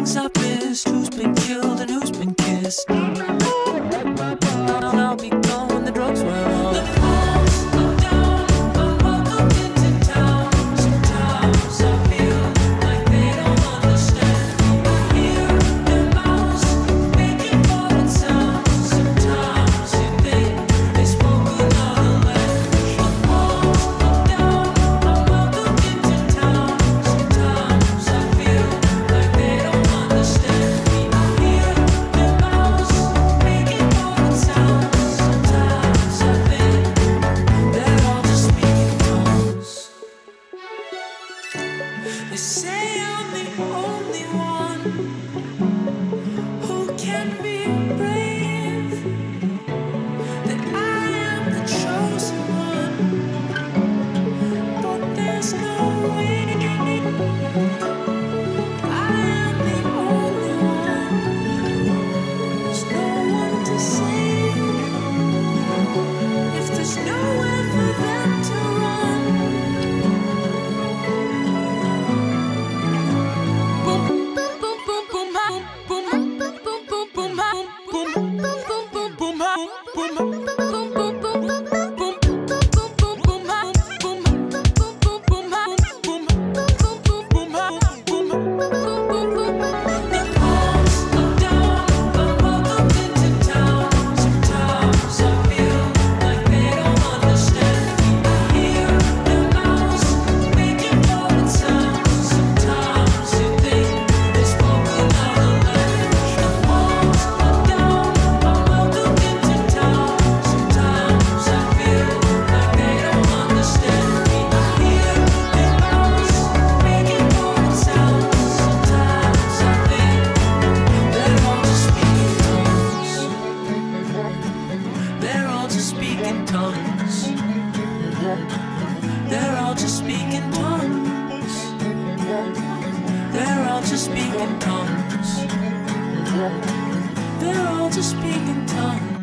hangs up is who's been killed and who's been kissed. say Put my speaking tongues. They're all just speaking tongues. They're all just speaking tongues. They're all just speaking tongues.